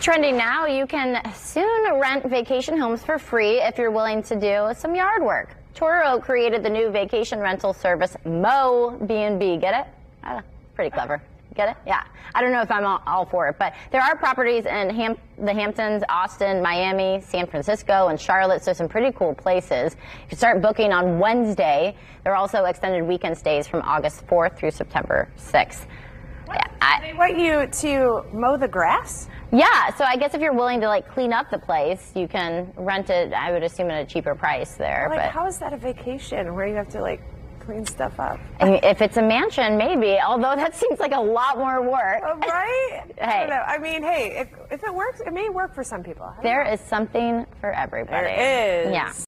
Trending now, you can soon rent vacation homes for free if you're willing to do some yard work. Toro created the new vacation rental service MowBnB. Get it? Uh, pretty clever. Get it? Yeah. I don't know if I'm all, all for it, but there are properties in Ham- the Hamptons, Austin, Miami, San Francisco, and Charlotte, so some pretty cool places. You can start booking on Wednesday. There are also extended weekend stays from August 4th through September 6th. Yeah, I- Want you to mow the grass? yeah, so I guess if you're willing to like clean up the place, you can rent it. I would assume at a cheaper price there. Like, but how is that a vacation where you have to like clean stuff up? I mean, if it's a mansion, maybe. Although that seems like a lot more work. Oh, right? I Hey. know. I mean, hey, if, if it works, it may work for some people. I There is something for everybody. There is. Yeah.